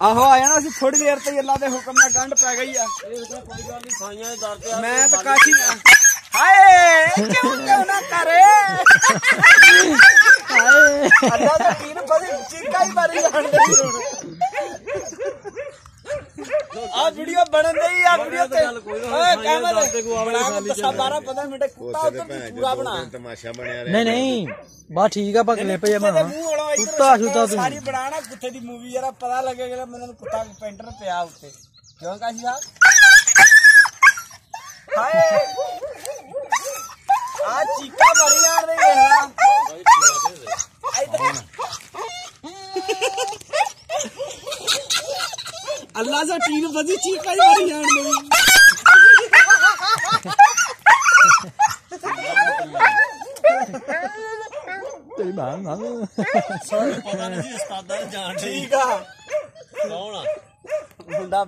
ਆਹੋ ਆ ਜਾਣਾ ਸੀ ਥੋੜੀ ਦੇਰ ਤੇ ਅੱਲਾ ਦੇ ਹੁਕਮ ਨਾਲ ਗੰਢ ਪੈ ਗਈ ਆ। ਇਹ ਤਾਂ ਕੋਈ ਗੱਲ ਨਹੀਂ ਖਾਈਆਂ ਦੇ ਦਰ ਤੇ ਆ ਮੈਂ ਤਾਂ ਕਾਸ਼ੀ ਆ। ਹਾਏ ਕਿਉਂ ਕਿਉਂ ਨਾ ਕਰੇ? ਹਾਏ ਅੱਲਾ ਦਾ ਤੀਨ ਬੜੀ ਚੀਕਾ ਹੀ ਮਾਰੀ ਜਾਂਦੇ ਆ ਵੀਡੀਓ ਬਣਨ ਡਈ ਆ ਵੀਡੀਓ ਤੇ ਨੀ, ਓਏ ਕੈਮਰਾ ਦੇ। ਬਣਾ ਖਾਲੀ ਦਸਾਂ 12 15 ਮਿੰਟ ਕੁੱਤਾ ਉੱਧਰ ਪੂਰਾ ਜੋ ਬਣਾ। ਦੋ ਦਿਨ ਤਮਾਸ਼ਾ ਬਣਿਆ ਰਿਹਾ ਨਹੀਂ ਨਹੀਂ ਬਾ ਠੀਕ ਆ ਦੇ ਮੂੰਹ ਵਾਲਾ ਇੱਧਰ ਕੁੱਤਾ ਛੁੱਤਾ ਤੂੰ ਸਾਰੀ ਬਣਾਣਾ ਕੁੱਤੇ ਦੀ ਮੂਵੀ ਯਾਰ ਪਤਾ ਲੱਗੇਗਾ ਮੈਨੂੰ ਕੁੱਤਾ ਪੈਂਟਰ ਪਿਆ ਉੱਤੇ ਕਿਉਂ ਕਾਸ਼ੀ ਸਾਹਿਬ ਹਾਏ ਆ ਚੀਕਾ ਮਾਰੀ ਜਾਣ ਦੇ ਵੇਖ ਲਾ ਇੱਧਰ ਅੱਲਾ ਦਾ ਟੀਨ ਵਧੀ ਚੀਕਾ ਹੀ ਮਾਰੀ ਜਾਣ ਦੇ ਤੇਰੀ ਮਾਂ ਮਾਂ ਪਤਾ ਨਹੀਂ ਸੀ ਉਸਤਾਦਾਂ ਨੇ ਜਾਣ ਠੀਕ ਆ। ਕੌਣ ਆ? ਮੁੰਡਾ